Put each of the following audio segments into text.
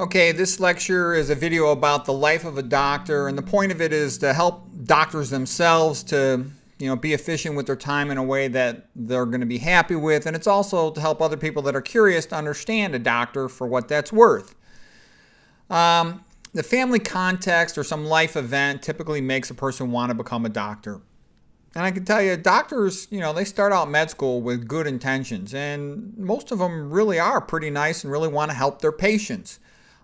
Okay, this lecture is a video about the life of a doctor, and the point of it is to help doctors themselves to you know, be efficient with their time in a way that they're going to be happy with, and it's also to help other people that are curious to understand a doctor for what that's worth. Um, the family context or some life event typically makes a person want to become a doctor. And I can tell you, doctors, you know, they start out med school with good intentions, and most of them really are pretty nice and really want to help their patients.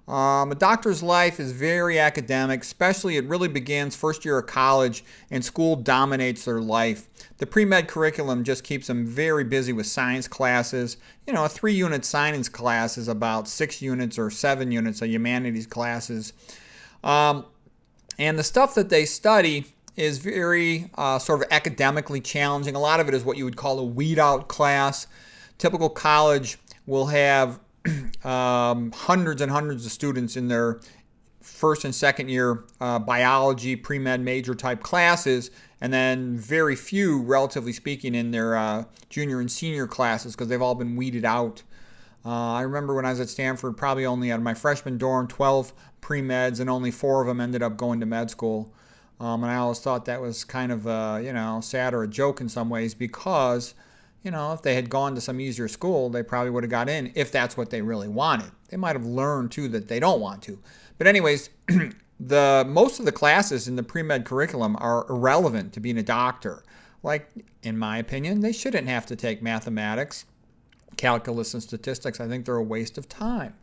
Um, a doctor's life is very academic, especially it really begins first year of college and school dominates their life. The pre-med curriculum just keeps them very busy with science classes. You know, a three unit science class is about six units or seven units of humanities classes. Um, and the stuff that they study is very uh, sort of academically challenging. A lot of it is what you would call a weed out class. Typical college will have um, hundreds and hundreds of students in their first and second year uh, biology, pre med major type classes, and then very few, relatively speaking, in their uh, junior and senior classes because they've all been weeded out. Uh, I remember when I was at Stanford, probably only out of my freshman dorm, 12 pre meds, and only four of them ended up going to med school. Um, and I always thought that was kind of, uh, you know, sad or a joke in some ways because you know, if they had gone to some easier school, they probably would have got in if that's what they really wanted. They might have learned too that they don't want to. But anyways, the most of the classes in the pre-med curriculum are irrelevant to being a doctor. Like in my opinion, they shouldn't have to take mathematics, calculus and statistics. I think they're a waste of time.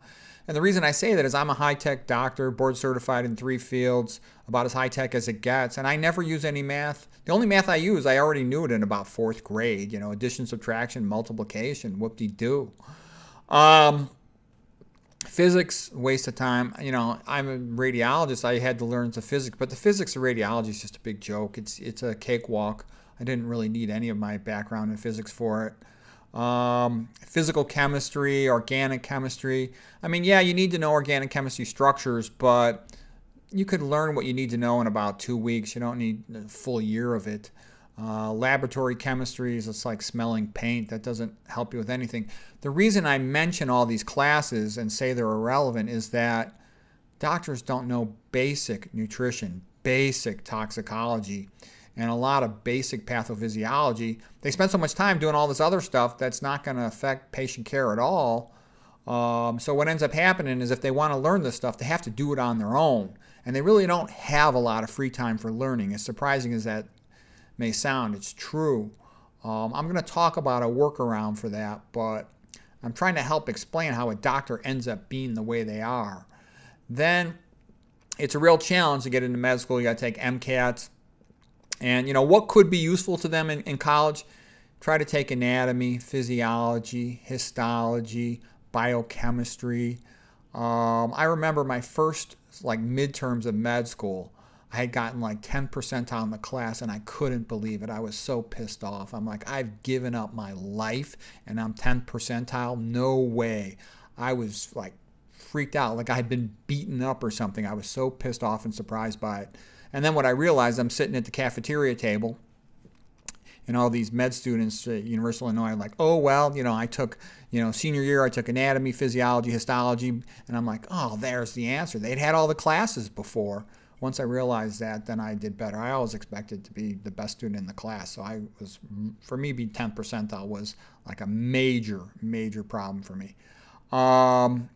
And the reason I say that is I'm a high tech doctor, board certified in three fields, about as high tech as it gets, and I never use any math. The only math I use, I already knew it in about fourth grade, you know, addition, subtraction, multiplication, whoop de doo. Um, physics, waste of time. You know, I'm a radiologist, I had to learn the physics, but the physics of radiology is just a big joke. It's, it's a cakewalk. I didn't really need any of my background in physics for it um, physical chemistry, organic chemistry. I mean, yeah, you need to know organic chemistry structures, but you could learn what you need to know in about two weeks. You don't need a full year of it. Uh, laboratory chemistries, it's like smelling paint. That doesn't help you with anything. The reason I mention all these classes and say they're irrelevant is that doctors don't know basic nutrition, basic toxicology and a lot of basic pathophysiology. They spend so much time doing all this other stuff that's not going to affect patient care at all. Um, so what ends up happening is if they want to learn this stuff, they have to do it on their own. And they really don't have a lot of free time for learning. As surprising as that may sound, it's true. Um, I'm going to talk about a workaround for that, but I'm trying to help explain how a doctor ends up being the way they are. Then it's a real challenge to get into med school. You got to take MCATs, and you know what could be useful to them in, in college? Try to take anatomy, physiology, histology, biochemistry. Um, I remember my first like midterms of med school. I had gotten like 10 percentile in the class and I couldn't believe it. I was so pissed off. I'm like, I've given up my life and I'm 10 percentile. No way. I was like freaked out, like I had been beaten up or something. I was so pissed off and surprised by it. And then what I realized, I'm sitting at the cafeteria table, and all these med students at University of Illinois are like, oh, well, you know, I took, you know, senior year, I took anatomy, physiology, histology. And I'm like, oh, there's the answer. They'd had all the classes before. Once I realized that, then I did better. I always expected to be the best student in the class. So I was, for me, be 10 percentile was like a major, major problem for me. Um,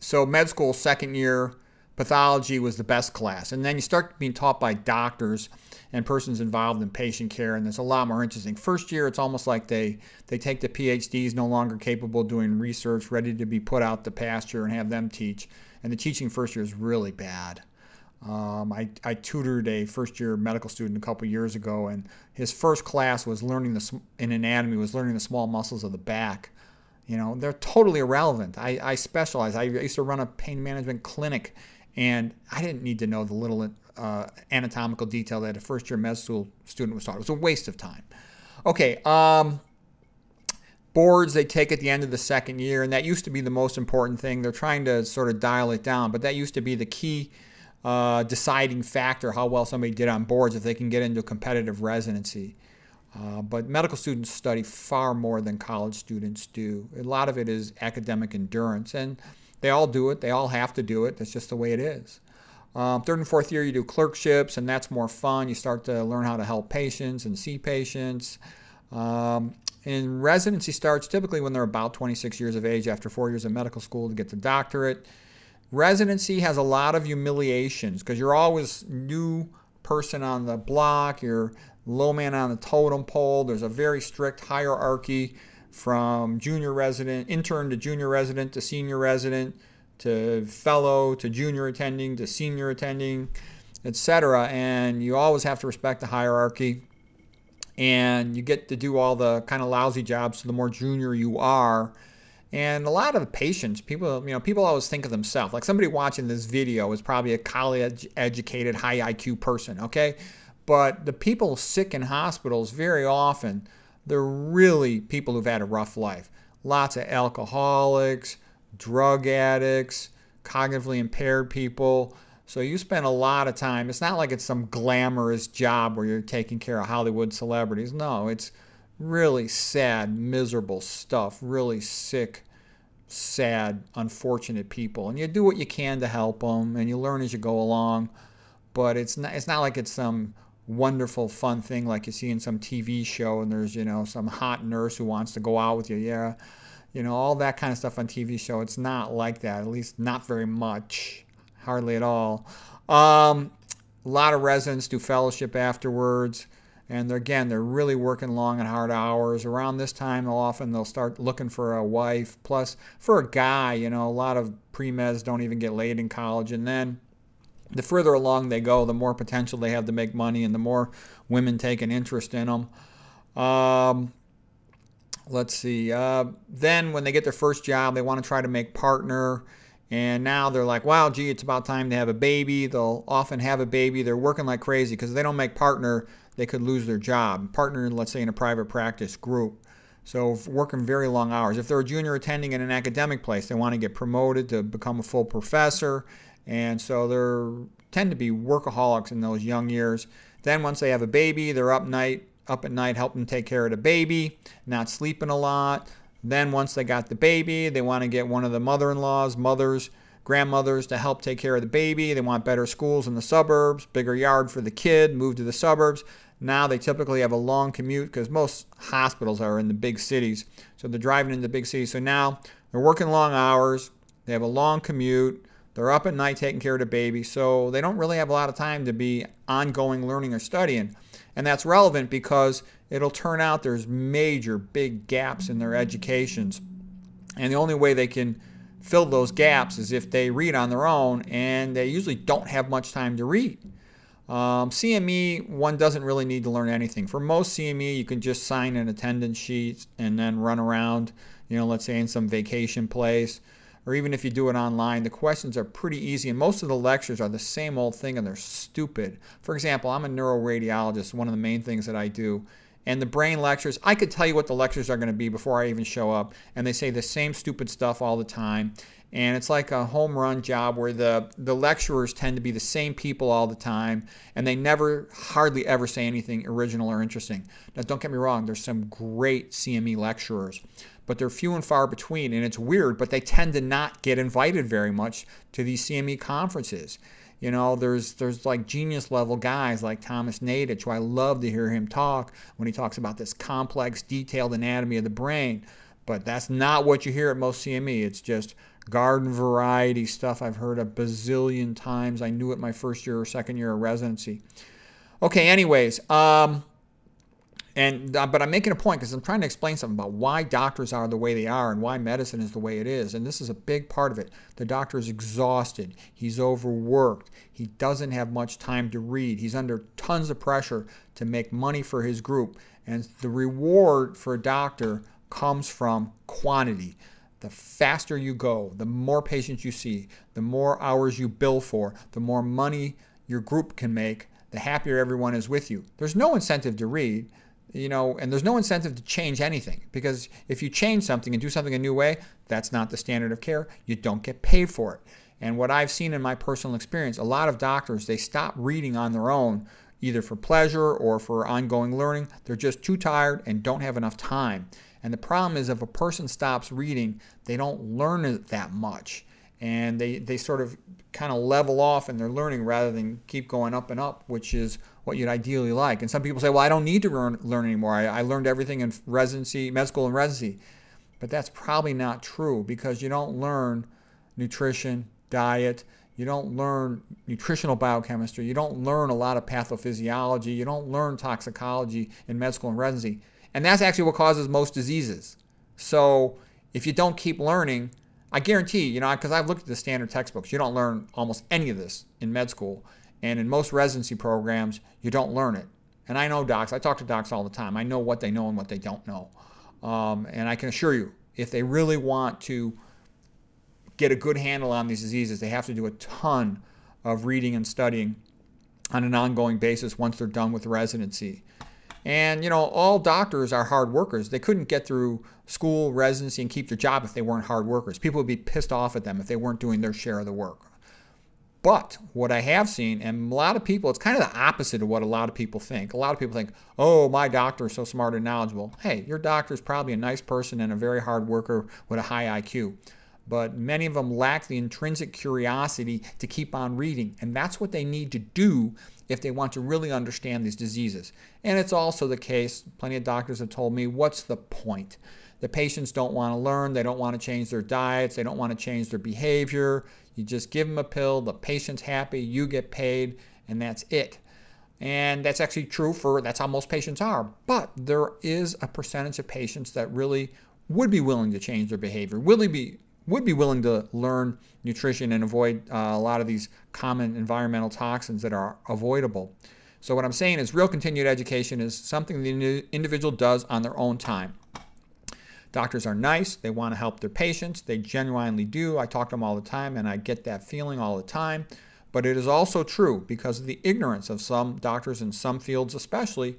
so med school, second year, pathology was the best class. And then you start being taught by doctors and persons involved in patient care, and it's a lot more interesting. First year, it's almost like they, they take the PhDs no longer capable of doing research, ready to be put out the pasture and have them teach. And the teaching first year is really bad. Um, I, I tutored a first year medical student a couple years ago, and his first class was learning the, in anatomy was learning the small muscles of the back. You know, they're totally irrelevant. I, I specialize. I used to run a pain management clinic and I didn't need to know the little uh, anatomical detail that a first year med school student was taught. It was a waste of time. Okay, um, boards they take at the end of the second year, and that used to be the most important thing. They're trying to sort of dial it down, but that used to be the key uh, deciding factor how well somebody did on boards if they can get into competitive residency. Uh, but medical students study far more than college students do. A lot of it is academic endurance. And they all do it. They all have to do it. That's just the way it is. Um, third and fourth year, you do clerkships, and that's more fun. You start to learn how to help patients and see patients. Um, and residency starts typically when they're about 26 years of age after four years of medical school to get the doctorate. Residency has a lot of humiliations because you're always new person on the block, you're low man on the totem pole. There's a very strict hierarchy from junior resident, intern to junior resident to senior resident to fellow to junior attending to senior attending, etc. And you always have to respect the hierarchy. And you get to do all the kind of lousy jobs. The more junior you are, and a lot of the patients, people, you know, people always think of themselves. Like somebody watching this video is probably a college educated, high IQ person, okay? But the people sick in hospitals very often, they're really people who've had a rough life. Lots of alcoholics, drug addicts, cognitively impaired people. So you spend a lot of time. It's not like it's some glamorous job where you're taking care of Hollywood celebrities. No, it's really sad, miserable stuff, really sick, sad, unfortunate people. And you do what you can to help them and you learn as you go along. But it's not, it's not like it's some wonderful, fun thing like you see in some TV show and there's, you know, some hot nurse who wants to go out with you. Yeah. You know, all that kind of stuff on TV show. It's not like that, at least not very much, hardly at all. Um, a lot of residents do fellowship afterwards. And they're, again, they're really working long and hard hours. Around this time, often they'll start looking for a wife. Plus, for a guy, you know, a lot of pre-meds don't even get laid in college. And then the further along they go, the more potential they have to make money and the more women take an interest in them. Um, let's see. Uh, then when they get their first job, they want to try to make partner. And now they're like, wow, gee, it's about time to have a baby. They'll often have a baby. They're working like crazy because they don't make partner, they could lose their job. Partner, let's say, in a private practice group. So working very long hours. If they're a junior attending in an academic place, they want to get promoted to become a full professor. And so they tend to be workaholics in those young years. Then once they have a baby, they're up night, up at night helping take care of the baby, not sleeping a lot. Then once they got the baby, they want to get one of the mother-in-laws, mothers, grandmothers to help take care of the baby. They want better schools in the suburbs, bigger yard for the kid, move to the suburbs. Now they typically have a long commute because most hospitals are in the big cities. So they're driving into the big cities. So now they're working long hours. They have a long commute. They're up at night taking care of the baby. So they don't really have a lot of time to be ongoing learning or studying. And that's relevant because it'll turn out there's major big gaps in their educations. And the only way they can fill those gaps is if they read on their own, and they usually don't have much time to read. Um, CME, one doesn't really need to learn anything. For most CME, you can just sign an attendance sheet and then run around, you know, let's say in some vacation place. Or even if you do it online, the questions are pretty easy. And most of the lectures are the same old thing and they're stupid. For example, I'm a neuroradiologist. One of the main things that I do and the brain lectures, I could tell you what the lectures are going to be before I even show up. And they say the same stupid stuff all the time. And it's like a home run job where the, the lecturers tend to be the same people all the time. And they never, hardly ever say anything original or interesting. Now, don't get me wrong, there's some great CME lecturers. But they're few and far between. And it's weird, but they tend to not get invited very much to these CME conferences. You know, there's there's like genius level guys like Thomas Naidich, who I love to hear him talk when he talks about this complex, detailed anatomy of the brain. But that's not what you hear at most CME. It's just garden variety stuff I've heard a bazillion times. I knew it my first year or second year of residency. Okay, anyways, um, and uh, but I'm making a point because I'm trying to explain something about why doctors are the way they are and why medicine is the way it is. And this is a big part of it. The doctor is exhausted. He's overworked. He doesn't have much time to read. He's under tons of pressure to make money for his group. And the reward for a doctor comes from quantity. The faster you go, the more patients you see, the more hours you bill for, the more money your group can make, the happier everyone is with you. There's no incentive to read you know, and there's no incentive to change anything because if you change something and do something a new way, that's not the standard of care. You don't get paid for it. And what I've seen in my personal experience, a lot of doctors, they stop reading on their own, either for pleasure or for ongoing learning. They're just too tired and don't have enough time. And the problem is if a person stops reading, they don't learn it that much. and they, they sort of kind of level off in their learning rather than keep going up and up, which is what you'd ideally like. And some people say, well, I don't need to learn, learn anymore. I, I learned everything in residency, med school and residency. But that's probably not true because you don't learn nutrition, diet, you don't learn nutritional biochemistry, you don't learn a lot of pathophysiology, you don't learn toxicology in med school and residency. And that's actually what causes most diseases. So if you don't keep learning, I guarantee, you know, because I've looked at the standard textbooks, you don't learn almost any of this in med school. And in most residency programs, you don't learn it. And I know docs, I talk to docs all the time. I know what they know and what they don't know. Um, and I can assure you, if they really want to get a good handle on these diseases, they have to do a ton of reading and studying on an ongoing basis once they're done with residency. And, you know, all doctors are hard workers. They couldn't get through school, residency, and keep their job if they weren't hard workers. People would be pissed off at them if they weren't doing their share of the work. But what I have seen, and a lot of people, it's kind of the opposite of what a lot of people think. A lot of people think, oh, my doctor is so smart and knowledgeable. Hey, your doctor is probably a nice person and a very hard worker with a high IQ. But many of them lack the intrinsic curiosity to keep on reading. And that's what they need to do if they want to really understand these diseases. And it's also the case, plenty of doctors have told me, what's the point? The patients don't want to learn, they don't want to change their diets, they don't want to change their behavior. You just give them a pill, the patient's happy, you get paid, and that's it. And that's actually true for that's how most patients are. But there is a percentage of patients that really would be willing to change their behavior, really be would be willing to learn nutrition and avoid uh, a lot of these common environmental toxins that are avoidable. So, what I'm saying is, real continued education is something the individual does on their own time. Doctors are nice, they want to help their patients, they genuinely do. I talk to them all the time, and I get that feeling all the time. But it is also true because of the ignorance of some doctors in some fields, especially,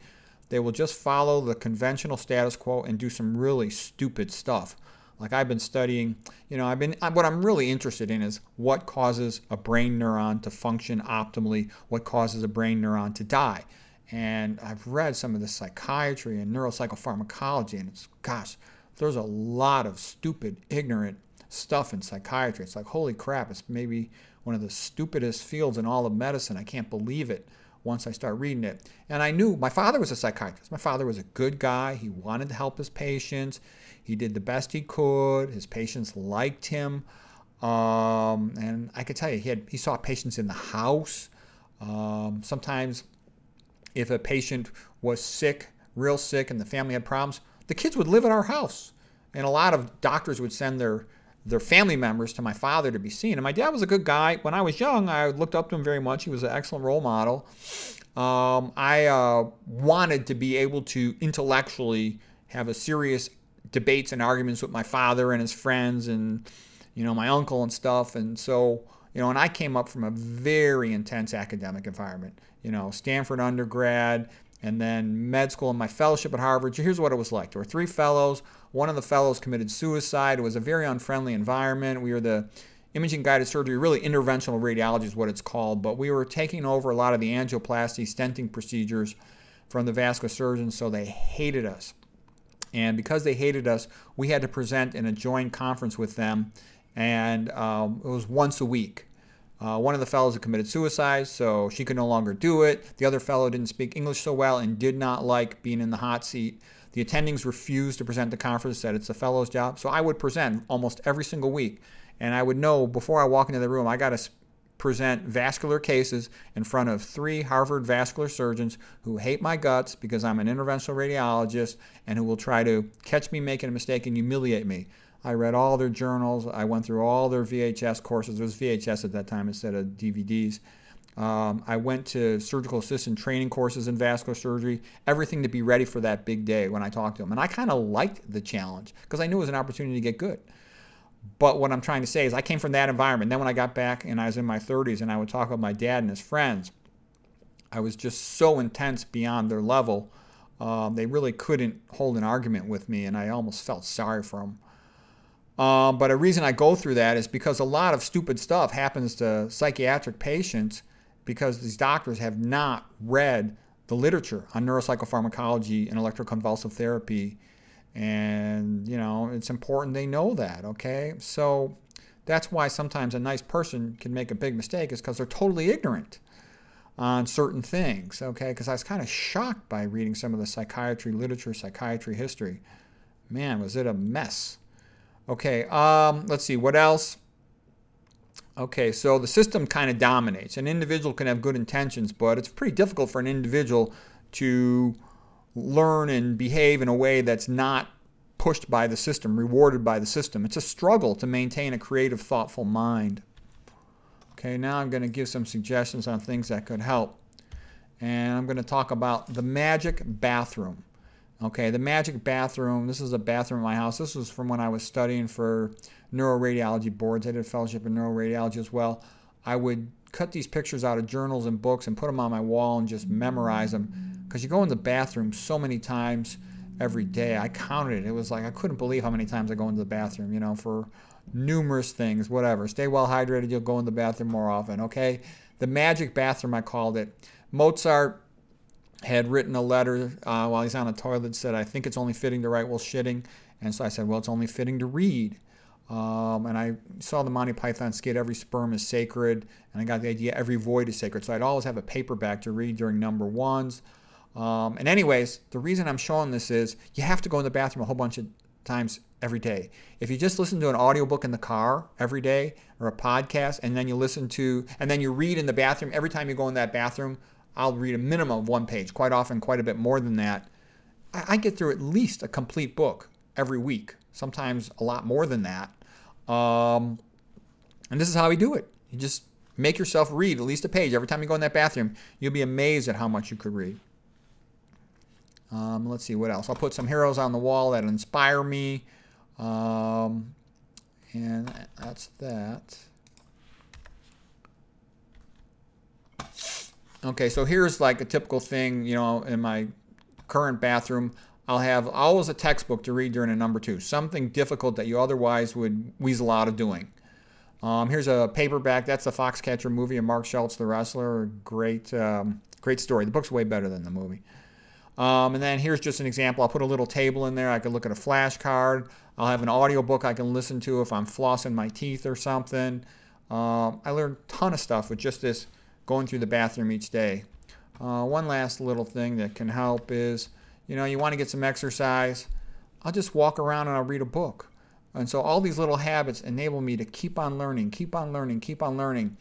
they will just follow the conventional status quo and do some really stupid stuff. Like I've been studying, you know, I've been what I'm really interested in is what causes a brain neuron to function optimally, what causes a brain neuron to die. And I've read some of the psychiatry and neuropsychopharmacology, and it's gosh, there's a lot of stupid, ignorant stuff in psychiatry. It's like, holy crap, it's maybe one of the stupidest fields in all of medicine. I can't believe it once I start reading it. And I knew my father was a psychiatrist. My father was a good guy. He wanted to help his patients. He did the best he could. His patients liked him. Um, and I could tell you, he, had, he saw patients in the house. Um, sometimes, if a patient was sick, real sick, and the family had problems, the kids would live at our house. And a lot of doctors would send their their family members to my father to be seen. And my dad was a good guy. When I was young, I looked up to him very much. He was an excellent role model. Um, I uh, wanted to be able to intellectually have a serious debates and arguments with my father and his friends and you know my uncle and stuff and so you know and I came up from a very intense academic environment you know Stanford undergrad and then med school and my fellowship at Harvard here's what it was like. There were three fellows. One of the fellows committed suicide. It was a very unfriendly environment. We were the imaging guided surgery really interventional radiology is what it's called. But we were taking over a lot of the angioplasty stenting procedures from the vascular surgeons so they hated us. And because they hated us, we had to present in a joint conference with them, and um, it was once a week. Uh, one of the fellows had committed suicide, so she could no longer do it. The other fellow didn't speak English so well and did not like being in the hot seat. The attendings refused to present the conference, said it's the fellow's job. So I would present almost every single week. And I would know before I walk into the room, I got to present vascular cases in front of three Harvard vascular surgeons who hate my guts because I'm an interventional radiologist and who will try to catch me making a mistake and humiliate me. I read all their journals. I went through all their VHS courses. It was VHS at that time instead of DVDs. Um, I went to surgical assistant training courses in vascular surgery, everything to be ready for that big day when I talked to them. And I kind of liked the challenge because I knew it was an opportunity to get good. But what I'm trying to say is I came from that environment. Then when I got back and I was in my 30s and I would talk with my dad and his friends, I was just so intense beyond their level. Um, they really couldn't hold an argument with me, and I almost felt sorry for them. Um, but a reason I go through that is because a lot of stupid stuff happens to psychiatric patients because these doctors have not read the literature on neuropsychopharmacology and electroconvulsive therapy and, you know, it's important they know that, okay? So That's why sometimes a nice person can make a big mistake is because they're totally ignorant on certain things, okay? Because I was kind of shocked by reading some of the psychiatry literature, psychiatry history. Man, was it a mess. Okay, um, let's see, what else? Okay, so the system kind of dominates. An individual can have good intentions, but it's pretty difficult for an individual to learn and behave in a way that's not pushed by the system, rewarded by the system. It's a struggle to maintain a creative, thoughtful mind. Okay, now I'm going to give some suggestions on things that could help. And I'm going to talk about the magic bathroom. Okay, the magic bathroom. This is a bathroom in my house. This was from when I was studying for neuroradiology boards. I did a fellowship in neuroradiology as well. I would cut these pictures out of journals and books and put them on my wall and just memorize them. Because you go in the bathroom so many times every day. I counted it. It was like I couldn't believe how many times I go into the bathroom, you know, for numerous things, whatever. Stay well hydrated, you'll go in the bathroom more often, okay? The magic bathroom, I called it. Mozart had written a letter uh, while he's on a toilet, said, I think it's only fitting to write while shitting. And so I said, well, it's only fitting to read. Um, and I saw the Monty Python skit, Every Sperm is Sacred. And I got the idea, Every Void is Sacred. So I'd always have a paperback to read during number ones. Um, and anyways, the reason I'm showing this is you have to go in the bathroom a whole bunch of times every day. If you just listen to an audiobook in the car every day or a podcast and then you listen to and then you read in the bathroom every time you go in that bathroom, I'll read a minimum of one page, quite often quite a bit more than that. I, get through at least a complete book every week, sometimes a lot more than that. Um, and this is how we do it. You just make yourself read at least a page every time you go in that bathroom. You'll be amazed at how much you could read. Um, let's see what else. I'll put some heroes on the wall that inspire me. Um, and that's that. Okay, so here's like a typical thing, you know, in my current bathroom. I'll have always a textbook to read during a number two, something difficult that you otherwise would weasel out of doing. Um, here's a paperback. That's the Foxcatcher movie of Mark Schultz, the wrestler. Great, um, great story. The book's way better than the movie. Um, and then here's just an example. I'll put a little table in there. I can look at a flashcard. I'll have an audio book I can listen to if I'm flossing my teeth or something. Um, I learned a ton of stuff with just this going through the bathroom each day. Uh, one last little thing that can help is, you know, you want to get some exercise. I'll just walk around and I'll read a book. And so all these little habits enable me to keep on learning, keep on learning, keep on learning.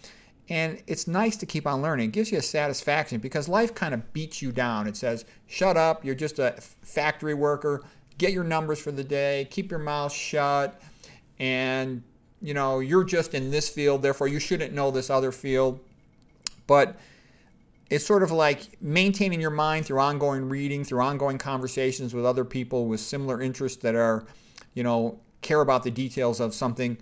And it's nice to keep on learning. It gives you a satisfaction because life kind of beats you down. It says, shut up, you're just a factory worker, get your numbers for the day, keep your mouth shut, and you know, you're just in this field, therefore you shouldn't know this other field. But it's sort of like maintaining your mind through ongoing reading, through ongoing conversations with other people with similar interests that are, you know, care about the details of something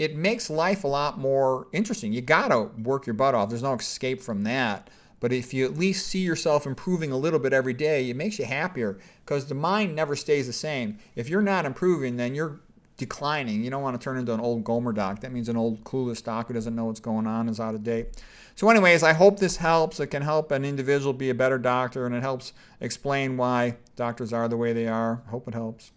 it makes life a lot more interesting. You got to work your butt off. There's no escape from that. But if you at least see yourself improving a little bit every day, it makes you happier because the mind never stays the same. If you're not improving, then you're declining. You don't want to turn into an old Gomer doc. That means an old clueless doc who doesn't know what's going on is out of date. So, anyways, I hope this helps. It can help an individual be a better doctor and it helps explain why doctors are the way they are. Hope it helps.